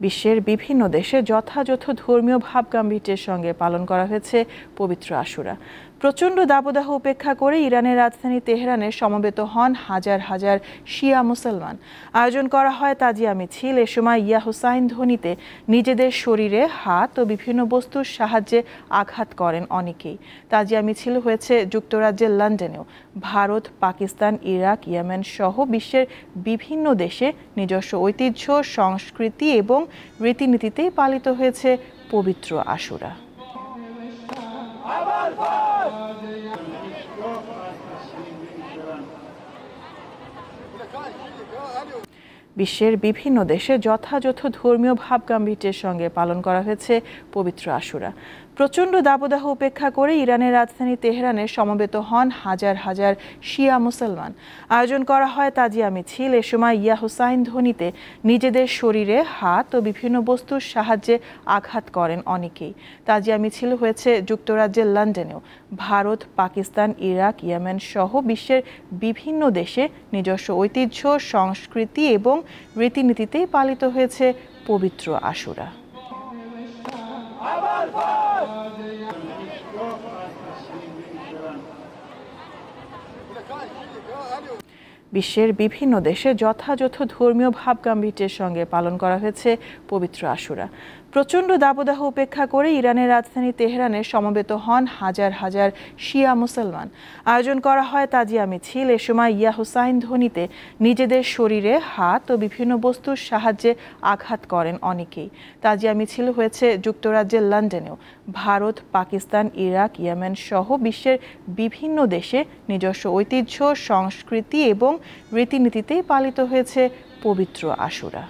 বিশ্বের বিভিন্ন দেশে যথাযথ ধর্মীয় ভাবগাম্ভীর্যের সঙ্গে পালন করা হয়েছে পবিত্র আশুরা। প্রচণ্ড দাবদাহ উপেক্ষা করে ইরানের রাজধানী তেহরানে সমবেত হন হাজার হাজার শিয়া মুসলমান। আয়োজন করা হয় তাজিয়া মিছিল। এ সময় ইয়া হুসাইন ধ্বনিতে নিজেদের শরীরে হাত ও বিভিন্ন বস্তুর সাহায্যে আঘাত করেন অনেকেই। তাজিয়া মিছিল হয়েছে যুক্তরাজ্যের লন্ডনেও। ভারত, পাকিস্তান, ইরাক, ইয়েমেন সহ বিশ্বের বিভিন্ন দেশে নিজস্ব ঐতিহ্য, সংস্কৃতি এবং রীতিনীতিতেই পালিত হয়েছে পবিত্র আশুরা। বিশ্বের বিভিন্ন দেশে যথাযথ ধর্মীয় ভাবগাম্ভীর্যের সঙ্গে পালন করা হয়েছে পবিত্র আশুরা। প্রচণ্ড দাবদাহ উপেক্ষা করে ইরানের রাজধানী তেহরানে সমবেত হন হাজার হাজার শিয়া মুসলমান। আয়োজন করা হয় তাজিয়া মিছিল। এ সময় ইয়া হুসাইন ধ্বনিতে নিজেদের শরীরে হাত ও বিভিন্ন বস্তুর সাহায্যে আঘাত করেন অনেকেই। তাজিয়া মিছিল হয়েছে যুক্তরাজ্যের লন্ডনেও। ভারত, পাকিস্তান, ইরাক, ইয়েমেন সহ বিশ্বের বিভিন্ন দেশে নিজস্ব ঐতিহ্য, সংস্কৃতি এবং রীতিনীতিতেই পালিত হয়েছে পবিত্র আশুরা। বিশ্বের বিভিন্ন দেশে যথাযথ ধর্মীয় ভাবগাম্ভীর্যের সঙ্গে পালন করা হয়েছে পবিত্র আশুরা। প্রচণ্ড দাবদাহ উপেক্ষা করে ইরানের রাজধানী তেহরানে সমবেত হন হাজার হাজার শিয়া মুসলমান। আয়োজন করা হয় তাজিয়া মিছিল। এ সময় ইয়া হুসাইন ধ্বনিতে নিজেদের শরীরে হাত ও বিভিন্ন বস্তুর সাহায্যে আঘাত করেন অনেকেই। তাজিয়া মিছিল হয়েছে যুক্তরাজ্যের লন্ডনেও। ভারত, পাকিস্তান, ইরাক, ইয়েমেন সহ বিশ্বের বিভিন্ন দেশে নিজস্ব ঐতিহ্য, সংস্কৃতি এবং রীতিনীতিতেই পালিত হয়েছে পবিত্র আশুরা।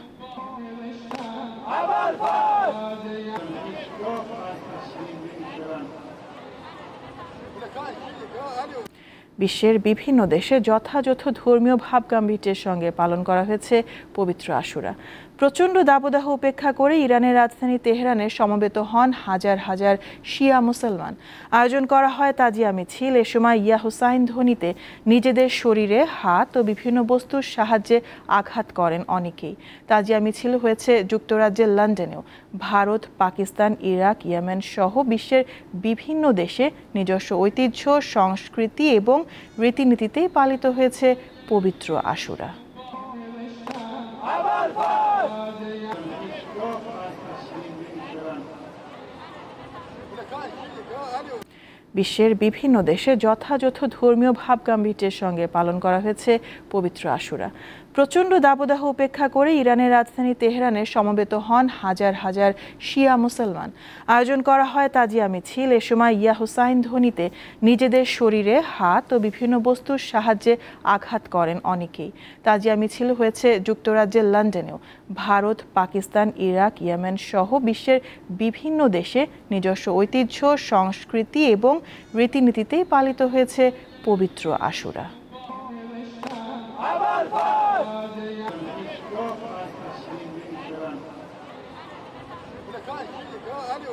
বিশ্বের বিভিন্ন দেশে যথাযথ ধর্মীয় ভাবগাম্ভীর্যের সঙ্গে পালন করা হয়েছে পবিত্র আশুরা। প্রচণ্ড দাবদাহ উপেক্ষা করে ইরানের রাজধানী তেহরানে সমবেত হন হাজার হাজার শিয়া মুসলমান। আয়োজন করা হয় তাজিয়া মিছিল। এ সময় ইয়া হুসাইন ধ্বনিতে নিজেদের শরীরে হাত ও বিভিন্ন বস্তুর সাহায্যে আঘাত করেন অনেকেই। তাজিয়া মিছিল হয়েছে যুক্তরাজ্যের লন্ডনেও। ভারত, পাকিস্তান, ইরাক, ইয়েমেন সহ বিশ্বের বিভিন্ন দেশে নিজস্ব ঐতিহ্য, সংস্কৃতি এবং রীতিনীতিতেই পালিত হয়েছে পবিত্র আশুরা। বিশ্বের বিভিন্ন দেশে যথাযথ ধর্মীয় ভাবগাম্ভীর্যের সঙ্গে পালন করা হয়েছে পবিত্র আশুরা। প্রচণ্ড দাবদাহ উপেক্ষা করে ইরানের রাজধানী তেহরানে সমবেত হন হাজার হাজার শিয়া মুসলমান। আয়োজন করা হয় তাজিয়া মিছিল। এ সময় ইয়া হুসাইন ধ্বনিতে নিজেদের শরীরে হাত ও বিভিন্ন বস্তুর সাহায্যে আঘাত করেন অনেকেই। তাজিয়া মিছিল হয়েছে যুক্তরাজ্যের লন্ডনেও। ভারত, পাকিস্তান, ইরাক, ইয়েমেন সহ বিশ্বের বিভিন্ন দেশে নিজস্ব ঐতিহ্য, সংস্কৃতি এবং রীতিনীতিতেই পালিত হয়েছে পবিত্র আশুরা। Cây thì nó.